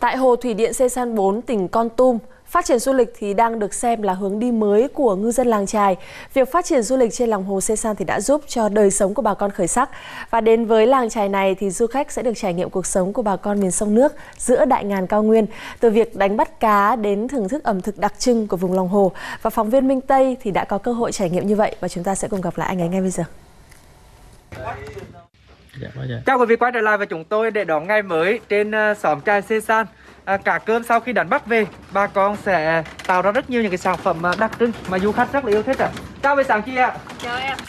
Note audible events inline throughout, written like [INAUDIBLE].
Tại hồ thủy điện Sê San 4 tỉnh Con Tum, phát triển du lịch thì đang được xem là hướng đi mới của ngư dân làng trài. Việc phát triển du lịch trên lòng hồ Sê San thì đã giúp cho đời sống của bà con khởi sắc. Và đến với làng trài này thì du khách sẽ được trải nghiệm cuộc sống của bà con miền sông nước giữa đại ngàn cao nguyên, từ việc đánh bắt cá đến thưởng thức ẩm thực đặc trưng của vùng lòng hồ. Và phóng viên Minh Tây thì đã có cơ hội trải nghiệm như vậy và chúng ta sẽ cùng gặp lại anh ấy ngay bây giờ. Dạ? Chào quý vị quay trở lại với chúng tôi để đón ngày mới trên uh, xóm trài Sê San. À, cả cơm sau khi đánh bắt về, bà con sẽ tạo ra rất nhiều những cái sản phẩm uh, đặc trưng mà du khách rất là yêu thích ạ. À. Chào buổi sáng chị ạ.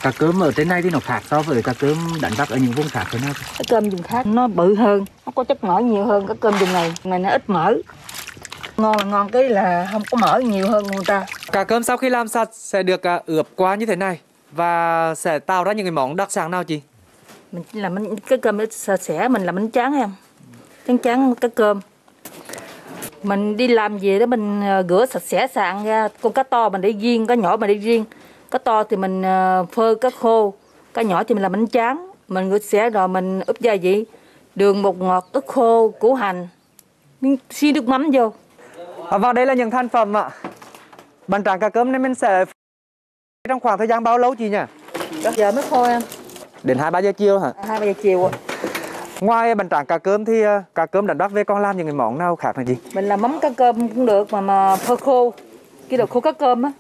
Cá cơm ở trên này thì nó khác so với cá cơm đánh bắt ở những vùng khác thế nào? cái cơm vùng khác nó bự hơn nó có chất mỡ nhiều hơn cái cơm vùng này này nó ít mỡ ngon là ngon cái là không có mỡ nhiều hơn người ta Cả cơm sau khi làm sạch sẽ được uh, ướp qua như thế này và sẽ tạo ra những cái món đặc sản nào chị? Mình làm bánh cái cơm nó sạch sẽ mình làm bánh tráng em. Trắng trắng cái cơm. Mình đi làm về đó mình ờ, rửa sạch sẽ sạn ra con cá to mình để riêng cá nhỏ mình để riêng. Cá to thì mình ờ, phơi cá khô cá nhỏ thì mình làm bánh tráng. Mình rửa sẽ rồi mình ướp gia vị. Đường bột ngọt ớt khô củ hành. Miếng xi nước mắm vô. À, và đây là những thành phẩm ạ. Bánh tráng cá cơm này mình sẽ trong khoảng thời gian bao lâu chị nhỉ? giờ mới khô em Đến 2 3 giờ chiều hả? hai ba giờ chiều ạ. Ngoài bánh tráng cá cơm thì uh, cá cơm đánh bắt về còn làm những cái món nào khác nữa chị? mình làm mắm cá cơm cũng được mà mà phơi khô cái đồ khô cá cơm á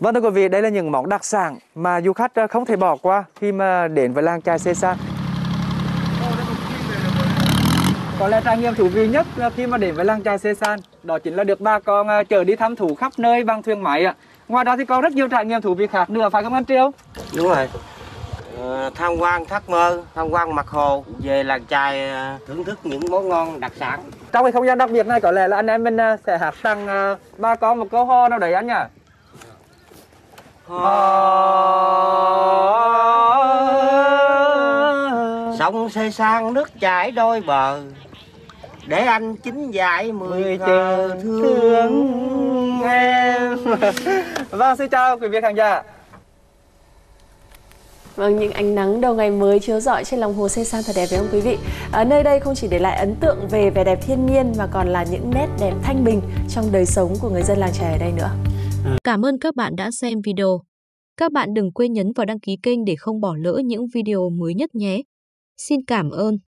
Vâng thưa quý vị, đây là những món đặc sản mà du khách ờ, không thể bỏ qua khi mà đến với làng chài Sê San. Có lẽ trải nghiệm thú vị nhất là khi mà đến với làng chài Sê San đó chính là được bà con chở đi thăm thú khắp nơi bằng thuyền máy ạ. Ngoài ra thì còn rất nhiều trải nghiệm thú vị khác nữa phải không anh Triều? đúng rồi tham quan thác mơ tham quan mặt hồ về làng chài ờ, thưởng thức những món ngon đặc sản. Trong cái không gian đặc biệt này có lẽ là anh em mình ờ, sẽ hát tặng ờ, bà con một câu hò nào đấy anh nhỉ? sông xê sang nước chảy đôi bờ để anh chính dạy mười chờ thương thương em. [LAUGHS] Vâng xin chào quý vị khán giả Vâng, những ánh nắng đầu ngày mới chiếu rọi trên lòng hồ Sê San thật đẹp với ông quý vị? Ở nơi đây không chỉ để lại ấn tượng về vẻ đẹp thiên nhiên mà còn là những nét đẹp thanh bình trong đời sống của người dân làng trẻ ở đây nữa. Cảm ơn các bạn đã xem video. Các bạn đừng quên nhấn vào đăng ký kênh để không bỏ lỡ những video mới nhất nhé. Xin cảm ơn.